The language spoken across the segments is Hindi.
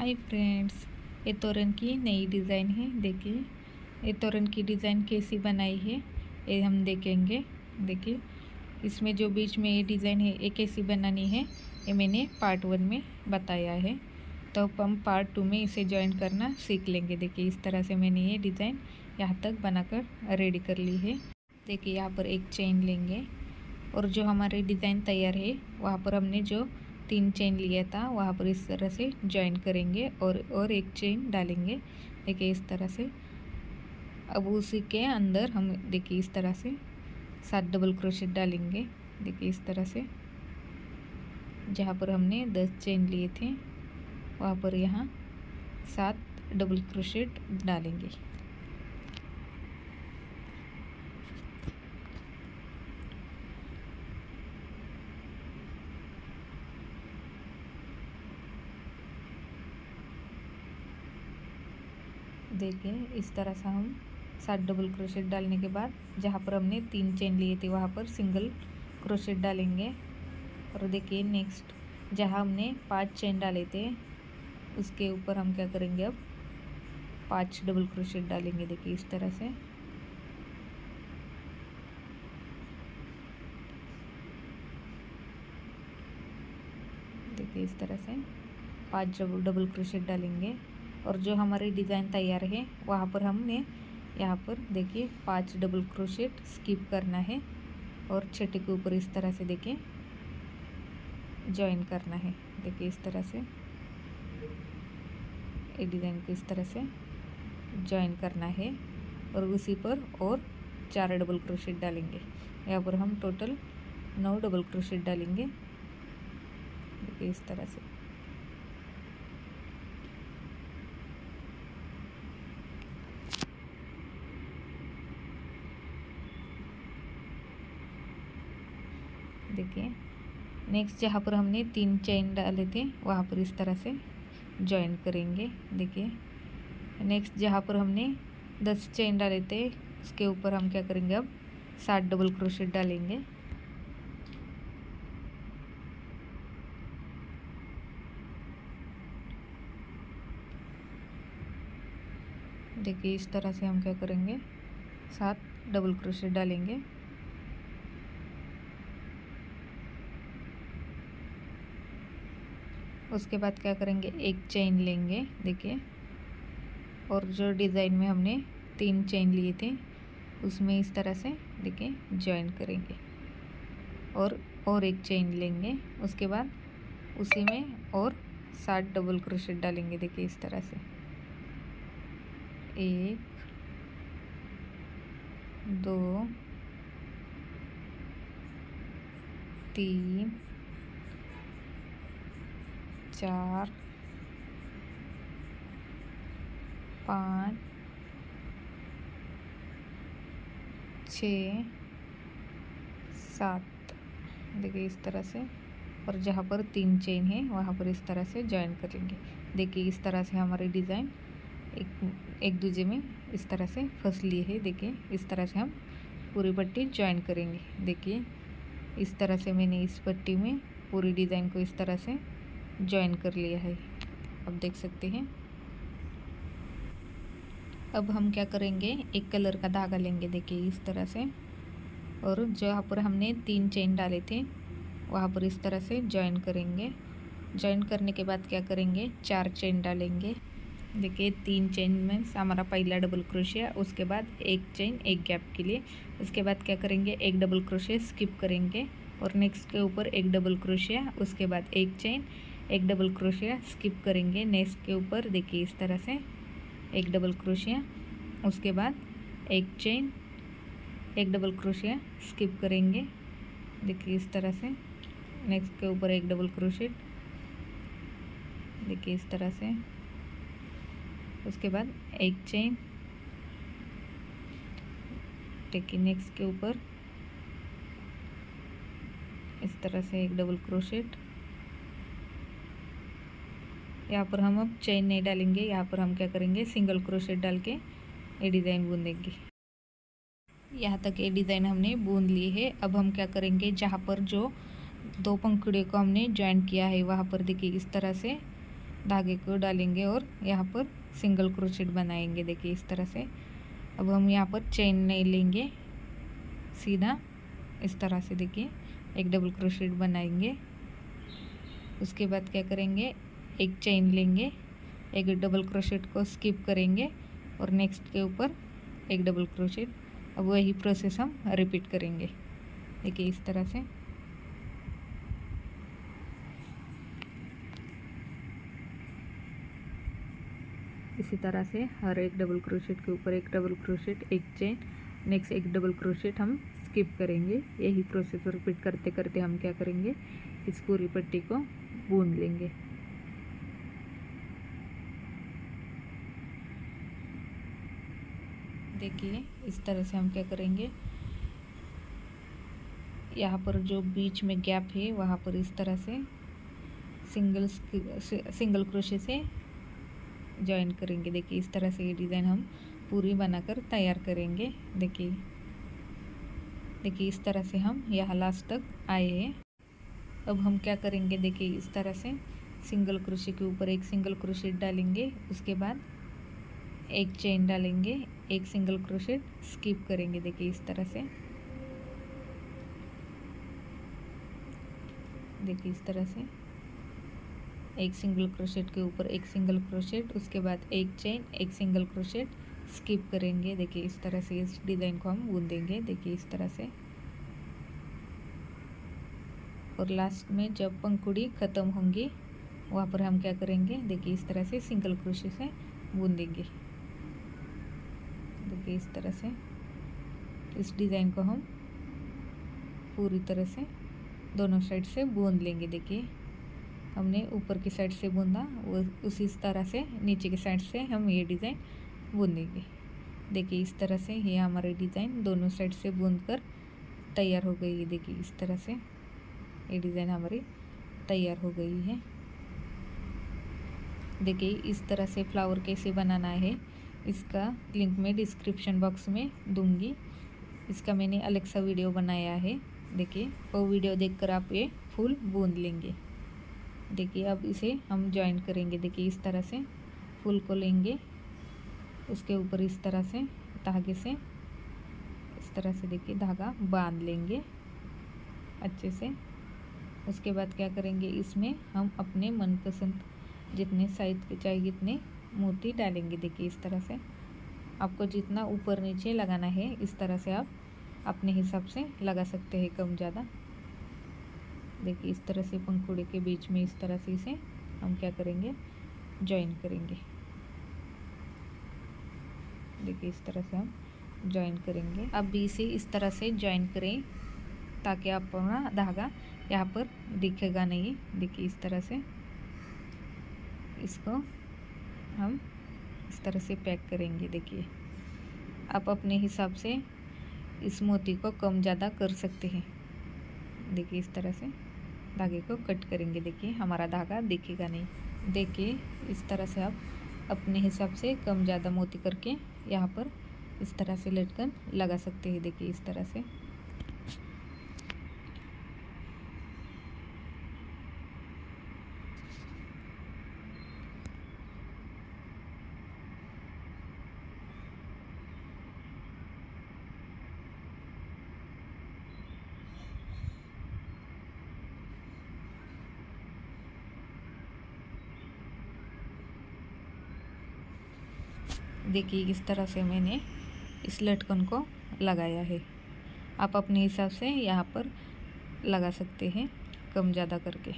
हाय फ्रेंड्स ये तोरन की नई डिज़ाइन है, देखिए। ये तोरन की डिज़ाइन कैसी बनाई है, ये हम देखेंगे। देखिए, इसमें जो बीच में ये डिज़ाइन है, ये कैसी बनानी है, ये मैंने पार्ट वन में बताया है। तो अब हम पार्ट टू में इसे ज्वाइन करना सीख लेंगे। देखिए, इस तरह से मैंने ये डिज़ाइन यहाँ तक बनाकर रेडी कर ली है। देखिए, यहाँ पर एक चेन लेंगे और जो हमारी डिज़ाइन तैयार है, वहाँ पर हमने जो तीन चेन लिया था, वहाँ पर इस तरह से ज्वाइन करेंगे और और एक चेन डालेंगे। देखिए इस तरह से। अब उसी के अंदर हम देखिए इस तरह से सात डबल क्रोशेट डालेंगे। देखिए इस तरह से। जहाँ पर हमने दस चेन लिए थे, वहाँ पर यहाँ सात डबल क्रोशेट डालेंगे। देखिए, इस तरह से हम सात डबल क्रोशेट डालने के बाद, जहाँ पर हमने तीन चेन लिए थे, वहाँ पर सिंगल क्रोशेट डालेंगे। और देखिए नेक्स्ट जहाँ हमने पाँच चेन डाले थे, उसके ऊपर हम क्या करेंगे अब? पाँच डबल क्रोशेट डालेंगे, देखिए, इस तरह से। देखिए, इस तरह से पाँच डबल क्रोशेट डालेंगे। और जो हमारी डिज़ाइन तैयार है, वहाँ पर हमने यहाँ पर देखिए पाँच डबल क्रोशेट स्किप करना है और छठे के ऊपर इस तरह से देखिए जॉइन करना है। देखिए इस तरह से, ये डिज़ाइन को इस तरह से जॉइन करना है और उसी पर और चार डबल क्रोशेट डालेंगे। यहाँ पर हम टोटल नौ डबल क्रोशेट डालेंगे। देखिए इस तरह से। देखिए। नेक्स्ट जहाँ पर हमने तीन चेन डाले थे, वहाँ पर इस तरह से ज्वाइन करेंगे। देखिए। नेक्स्ट जहाँ पर हमने दस चेन डाले थे, उसके ऊपर हम क्या करेंगे अब? सात डबल क्रोशेट डालेंगे। देखिए, इस तरह से हम क्या करेंगे? सात डबल क्रोशेट डालेंगे। उसके बाद क्या करेंगे? एक चेन लेंगे, देखिए। और जो डिज़ाइन में हमने तीन चेन लिए थे, उसमें इस तरह से, देखिए ज्वाइन करेंगे। और और एक चेन लेंगे, उसके बाद उसी में और सात डबल क्रोशेट डालेंगे, देखिए, इस तरह से। एक, दो, तीन चार, पाँच, छ, सात। देखिए इस तरह से, और जहाँ पर तीन चेन है, वहाँ पर इस तरह से ज्वाइन करेंगे देखिए इस तरह से हमारी डिज़ाइन एक एक दूजे में इस तरह से फंस लिए है। देखिए इस तरह से हम पूरी पट्टी ज्वाइन करेंगे। देखिए इस तरह से मैंने इस पट्टी में पूरी डिज़ाइन को इस तरह से ज्वाइन कर लिया है। अब देख सकते हैं। अब हम क्या करेंगे? एक कलर का धागा लेंगे, देखिए, इस तरह से। और जहाँ पर हमने तीन चेन डाले थे, वहाँ पर इस तरह से ज्वाइन करेंगे। ज्वाइन करने के बाद क्या करेंगे? चार चेन डालेंगे। देखिए, तीन चेन में हमारा पहला डबल क्रोशिया उसके बाद एक चेन एक गैप के लिए। उसके बाद क्या करेंगे? एक डबल क्रोशिया स्किप करेंगे। और नेक्स्ट के ऊपर एक डबल क्रोशिया उसके बाद एक चेन एक डबल क्रोशिया स्किप करेंगे नेक्स्ट के ऊपर। देखिए इस तरह से एक डबल क्रोशिया उसके बाद एक चेन एक डबल क्रोशिया स्किप करेंगे। देखिए इस तरह से नेक्स्ट के ऊपर एक डबल क्रोशियट देखिए इस तरह से, उसके बाद एक चेन देखिए नेक्स्ट के ऊपर इस तरह से एक डबल क्रोशेट यहाँ पर हम अब चेन नहीं डालेंगे, यहाँ पर हम क्या करेंगे सिंगल क्रोशेट डाल के ये डिज़ाइन बूंद देंगे यहाँ तक ये डिज़ाइन हमने बूंद ली है। अब हम क्या करेंगे, जहाँ पर जो दो पंखुड़ियों को हमने ज्वाइन किया है, वहाँ पर देखिए इस तरह से धागे को डालेंगे और यहाँ पर सिंगल क्रोशेट बनाएँगे। देखिए इस तरह से। अब हम यहाँ पर चेन नहीं लेंगे, सीधा इस तरह से देखिए, एक डबल क्रोशेट बनाएँगे। उसके बाद क्या करेंगे एक चेन लेंगे, एक डबल क्रोशेट को स्किप करेंगे और नेक्स्ट के ऊपर एक डबल क्रोशेट अब वही प्रोसेस हम रिपीट करेंगे। देखिए इस तरह से। इसी तरह से हर एक डबल क्रोशेट के ऊपर एक डबल क्रोशेट एक चेन नेक्स्ट एक डबल क्रोशेट हम स्किप करेंगे। यही प्रोसेस रिपीट करते करते हम क्या करेंगे? इस पूरी पट्टी को बूंद लेंगे। देखिए इस तरह से हम क्या करेंगे। यहाँ पर जो बीच में गैप है, वहाँ पर इस तरह से सिंगल सिंगल क्रोशे से ज्वाइन करेंगे। देखिए, इस तरह से ये डिज़ाइन हम पूरी बनाकर तैयार करेंगे। देखिए देखिए, इस तरह से हम यहाँ लास्ट तक आए हैं। अब हम क्या करेंगे? देखिए, इस तरह से सिंगल क्रोशे के ऊपर एक सिंगल क्रोशेट डालेंगे। उसके बाद एक चेन डालेंगे। एक सिंगल क्रोशेट स्किप करेंगे देखिए इस तरह से। देखिए इस तरह से। एक सिंगल क्रोशेट के ऊपर एक सिंगल क्रोशेट उसके बाद एक चेन एक सिंगल क्रोशेट स्किप करेंगे। देखिए इस तरह से इस डिज़ाइन को हम बुन देंगे देखिए इस तरह से। और लास्ट में जब पंखुड़ी ख़त्म होंगी, वहाँ पर हम क्या करेंगे? देखिए इस तरह से सिंगल क्रोशे से बुन देंगे देखिए इस तरह से, इस डिज़ाइन को हम पूरी तरह से दोनों साइड से बूंद लेंगे। देखिए, हमने ऊपर की साइड से बूंदा, वो उसी तरह से, नीचे की साइड से हम ये डिज़ाइन बूंदेंगे। देखिए, इस तरह से ये हमारे डिज़ाइन दोनों साइड से बूंद कर तैयार हो गई है। देखिए, इस तरह से ये डिज़ाइन हमारी तैयार हो गई है। देखिए, इस तरह से फ्लावर कैसे बनाना है इसका लिंक मैं डिस्क्रिप्शन बॉक्स में दूँगी। इसका मैंने अलग सा वीडियो बनाया है। देखिए, वो वीडियो देखकर आप ये फूल बूंद लेंगे। देखिए, अब इसे हम ज्वाइन करेंगे। देखिए, इस तरह से फूल को लेंगे। उसके ऊपर इस तरह से धागे से, इस तरह से देखिए, धागा बाँध लेंगे अच्छे से। उसके बाद क्या करेंगे, इसमें हम अपने मनपसंद जितने साइज़ के चाहिए इतने मोती डालेंगे देखिए इस तरह से। आपको जितना ऊपर नीचे लगाना है, इस तरह से आप अपने हिसाब से लगा सकते हैं कम ज़्यादा। देखिए इस तरह से पंखुड़े के बीच में इस तरह से इसे हम क्या करेंगे? ज्वाइन करेंगे। देखिए इस तरह से हम ज्वाइन करेंगे। अब भी इसे इस तरह से ज्वाइन करें ताकि अपना धागा यहाँ पर दिखेगा नहीं। देखिए इस तरह से इसको हम इस तरह से पैक करेंगे, देखिए। आप अपने हिसाब से इस मोती को कम ज़्यादा कर सकते हैं। देखिए, इस तरह से धागे को कट करेंगे, देखिए। हमारा धागा दिखेगा नहीं। देखिए, इस तरह से आप अपने हिसाब से कम ज़्यादा मोती करके यहाँ पर इस तरह से लटकन लगा सकते हैं, देखिए, इस तरह से। देखिए किस तरह से मैंने इस लटकन को लगाया है। आप अपने हिसाब से यहाँ पर लगा सकते हैं कम ज़्यादा करके।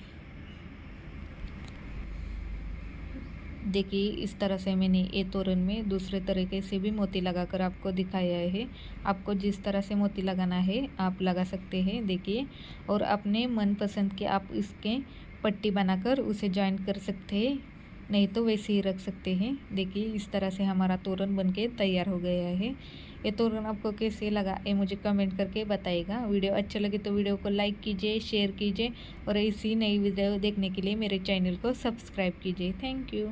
देखिए इस तरह से मैंने ये तोरण में दूसरे तरीके से भी मोती लगाकर आपको दिखाया है। आपको जिस तरह से मोती लगाना है, आप लगा सकते हैं, देखिए। और अपने मनपसंद के आप इसके पट्टी बनाकर उसे ज्वाइन कर सकते हैं। नहीं तो वैसे ही रख सकते हैं। देखिए, इस तरह से हमारा तोरण बनके तैयार हो गया है। ये तोरण आपको कैसे लगा, ये मुझे कमेंट करके बताइएगा। वीडियो अच्छा लगे तो वीडियो को लाइक कीजिए, शेयर कीजिए और ऐसी नई वीडियो देखने के लिए मेरे चैनल को सब्सक्राइब कीजिए। Thank you.